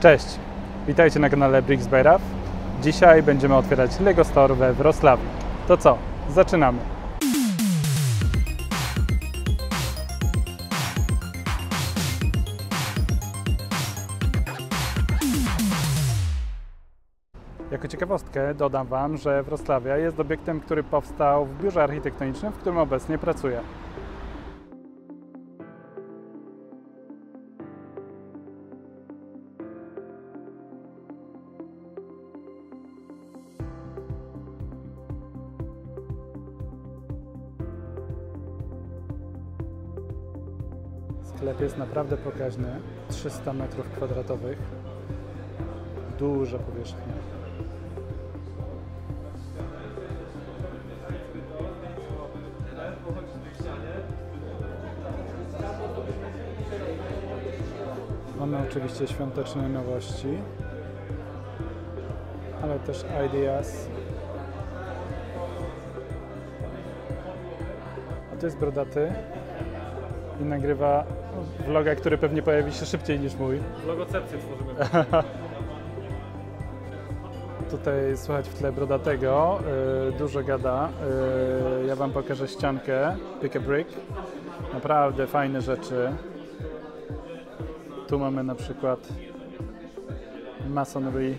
Cześć, witajcie na kanale Raf. Dzisiaj będziemy otwierać Lego Store we Wrocławiu. To co? Zaczynamy! Jako ciekawostkę dodam Wam, że Wrocławia jest obiektem, który powstał w biurze architektonicznym, w którym obecnie pracuję. Sklep jest naprawdę pokaźny, 300 metrów kwadratowych, duża powierzchnia. Mamy oczywiście świąteczne nowości, ale też ideas. A to jest brodaty i nagrywa vloga, który pewnie pojawi się szybciej niż mój. Logocepcję tworzymy. Tutaj słychać w tle brodatego, yy, dużo gada. Yy, ja Wam pokażę ściankę, Pick a Brick. Naprawdę fajne rzeczy. Tu mamy na przykład masonry,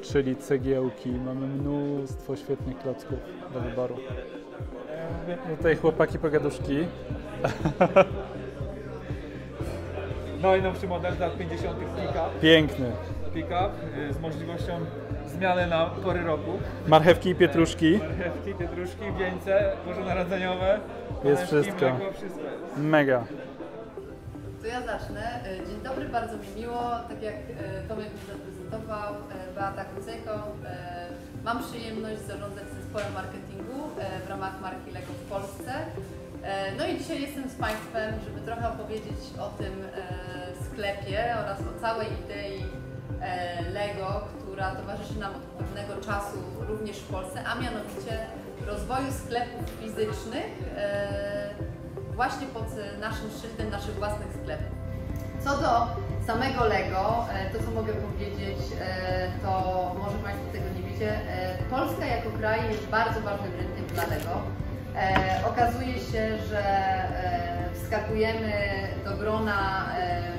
czyli cegiełki. Mamy mnóstwo świetnych klocków do wyboru. Tutaj chłopaki pogaduszki. Najnowszy model z lat 50. pick-up. Piękny. Pick-up y, z możliwością zmiany na pory roku. Marchewki i pietruszki. Marchewki, pietruszki, wieńce, bożonarodzeniowe. Jest wszystko. Mleko, wszystko jest. Mega. Ja zacznę. E, Dzień dobry, bardzo mi miło. Tak jak e, Tomek mi zaprezentował, e, Beata Kucejko. E, Mam przyjemność zarządzać zespołem marketingu w ramach marki Lego w Polsce. No i dzisiaj jestem z Państwem, żeby trochę opowiedzieć o tym sklepie oraz o całej idei Lego, która towarzyszy nam od pewnego czasu również w Polsce, a mianowicie rozwoju sklepów fizycznych właśnie pod e, naszym szyldem naszych własnych sklepów. Co do samego Lego, e, to co mogę powiedzieć, e, to może Państwo tego nie wiecie, Polska jako kraj jest bardzo ważnym rynkiem dla Lego. Okazuje się, że wskakujemy do grona,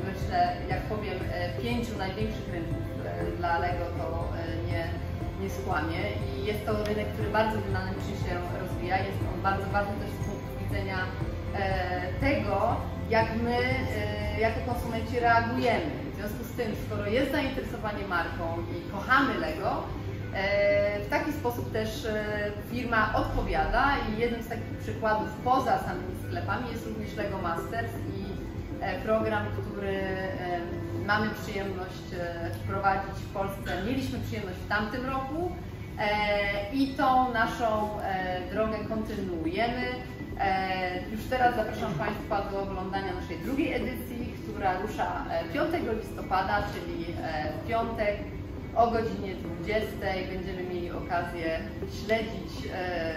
myślę, jak powiem, pięciu największych rynków dla Lego, to nie, nie skłamie. I jest to rynek, który bardzo dynamicznie się rozwija. Jest on bardzo ważny też z punktu widzenia tego, jak my e, jako konsumenci reagujemy. W związku z tym, skoro jest zainteresowanie marką i kochamy Lego, e, w taki sposób też e, firma odpowiada i jednym z takich przykładów poza samymi sklepami jest również Lego Masters i e, program, który e, mamy przyjemność e, wprowadzić w Polsce. Mieliśmy przyjemność w tamtym roku e, i tą naszą e, drogę kontynuujemy. E, Już teraz zapraszam Państwa do oglądania naszej drugiej edycji, która rusza e, 5 listopada, czyli e, w piątek o godzinie 20. Będziemy mieli okazję śledzić e,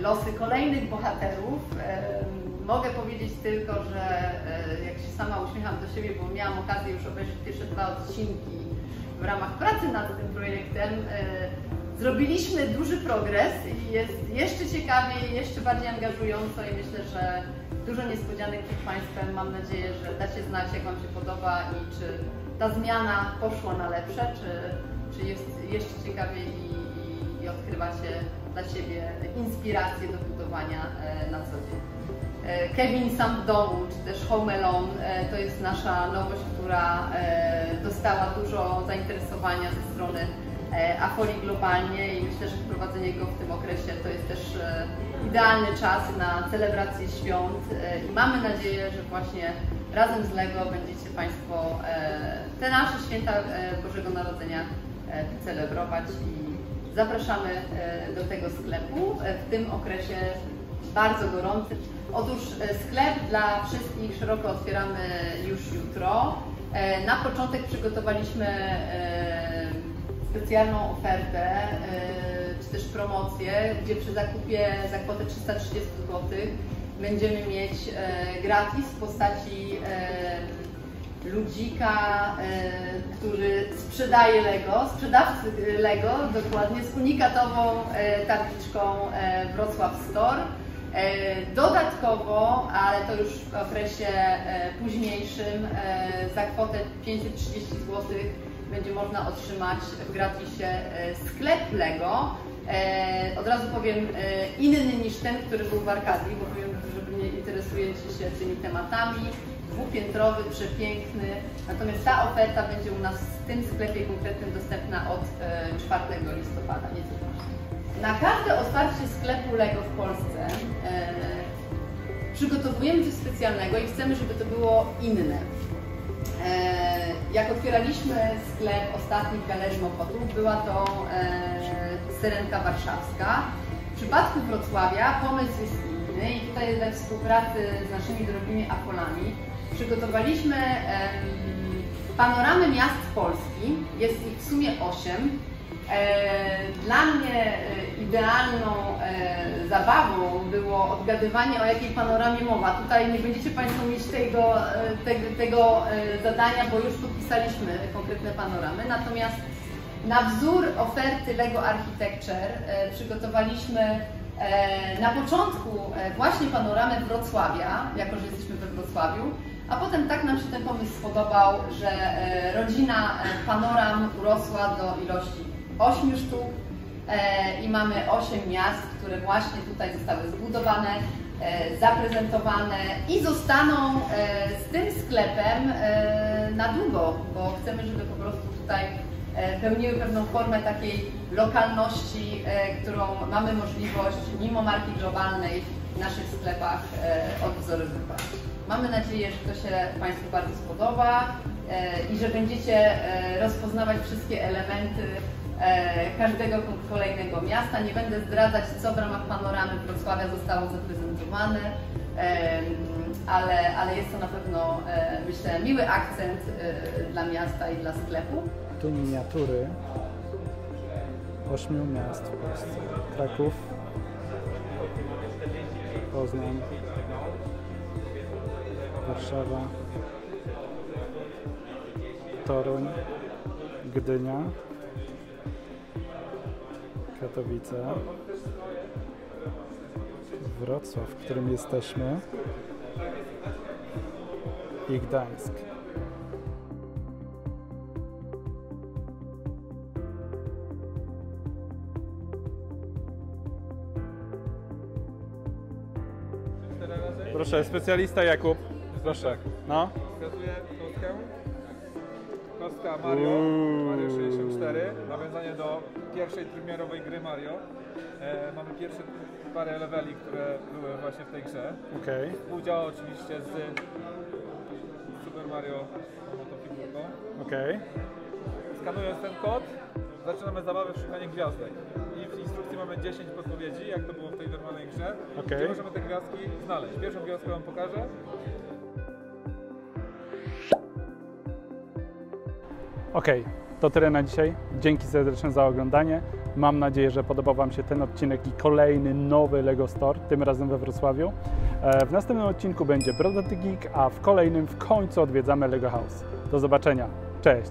losy kolejnych bohaterów. E, Mogę powiedzieć tylko, że e, jak się sama uśmiecham do siebie, bo miałam okazję już obejrzeć pierwsze dwa odcinki w ramach pracy nad tym projektem, e, Zrobiliśmy duży progres i jest jeszcze ciekawiej, jeszcze bardziej angażująco i myślę, że dużo niespodzianek przed Państwem. Mam nadzieję, że dacie znać, jak Wam się podoba i czy ta zmiana poszła na lepsze, czy, czy jest jeszcze ciekawiej i, i, i odkrywacie dla siebie inspiracje do budowania e, na co dzień. E, Kevin sam w domu, czy też Home Alone, e, to jest nasza nowość, która dostała dużo zainteresowania ze strony Afoli globalnie i myślę, że wprowadzenie go w tym okresie to jest też idealny czas na celebrację świąt i mamy nadzieję, że właśnie razem z LEGO będziecie Państwo te nasze święta Bożego Narodzenia celebrować i zapraszamy e, do tego sklepu e, w tym okresie bardzo gorący. Otóż e, sklep dla wszystkich szeroko otwieramy już jutro. Na początek przygotowaliśmy specjalną ofertę, czy też promocję, gdzie przy zakupie za kwotę 330 zł będziemy mieć gratis w postaci ludzika, e, który sprzedaje Lego, sprzedawcy Lego dokładnie z unikatową e, tabliczką e, Wrocław Store. Dodatkowo, ale to już w okresie późniejszym, za kwotę 530 zł będzie można otrzymać w gratisie sklep Lego. Od razu powiem inny niż ten, który był w Arkadii, bo wiem, że pewnie interesujecie się tymi tematami. Dwupiętrowy, przepiękny. Natomiast ta oferta będzie u nas w tym sklepie konkretnym dostępna od e, 4 listopada, nieco później. Na każde otwarcie sklepu Lego w Polsce e, przygotowujemy coś specjalnego i chcemy, żeby to było inne. E, jak otwieraliśmy sklep ostatnich Galerii Mokotów, była to e, Warszawska. W przypadku Wrocławia pomysł jest i tutaj we współpracy z naszymi drogimi akolami przygotowaliśmy panoramy miast Polski. Jest ich w sumie 8. E, Dla mnie e, idealną e, zabawą było odgadywanie, o jakiej panoramie mowa. Tutaj nie będziecie Państwo mieć tego, tego, tego zadania, bo już podpisaliśmy konkretne panoramy. Natomiast na wzór oferty LEGO Architecture przygotowaliśmy na początku e, właśnie panoramę Wrocławia, jako że jesteśmy we Wrocławiu, a potem tak nam się ten pomysł spodobał, że e, rodzina e, panoram urosła do ilości 8 sztuk e, i mamy 8 miast, które właśnie tutaj zostały zbudowane, e, zaprezentowane i zostaną e, z tym sklepem e, na długo, bo chcemy, żeby po prostu tutaj e, pełniły pewną formę takiej lokalności, e, którą mamy możliwość mimo marki globalnej w naszych sklepach e, odwzorowywać. Mamy nadzieję, że to się Państwu bardzo spodoba e, i że będziecie e, rozpoznawać wszystkie elementy e, każdego kolejnego miasta. Nie będę zdradzać, co w ramach panoramy Wrocławia zostało zaprezentowane, ale, ale jest to na pewno, e, myślę, miły akcent e, dla miasta i dla sklepu. Tu miniatury ośmiu miast w Polsce. Kraków, Poznań, Warszawa, Toruń, Gdynia, Katowice, Wrocław, w którym jesteśmy i Gdańsk. Proszę, specjalista Jakub. Proszę. No. Wskazuję. Kostka Mario. Mario 64, nawiązanie do pierwszej premierowej gry Mario. E, mamy pierwsze parę leveli, które były właśnie w tej grze. Okej. Udział oczywiście z Super Mario tą oto figurką. Okej. Skanując ten kod, zaczynamy zabawę w szukanie gwiazdek. I w instrukcji mamy 10 podpowiedzi, jak to było w tej normalnej grze, Okej. gdzie możemy te gwiazdki znaleźć. Pierwszą gwiazdkę Wam pokażę. Okej, to tyle na dzisiaj. Dzięki serdeczne za oglądanie. Mam nadzieję, że podobał Wam się ten odcinek i kolejny nowy LEGO Store, tym razem we Wrocławiu. E, W następnym odcinku będzie Brodaty Geek, a w kolejnym w końcu odwiedzamy LEGO House. Do zobaczenia. Cześć!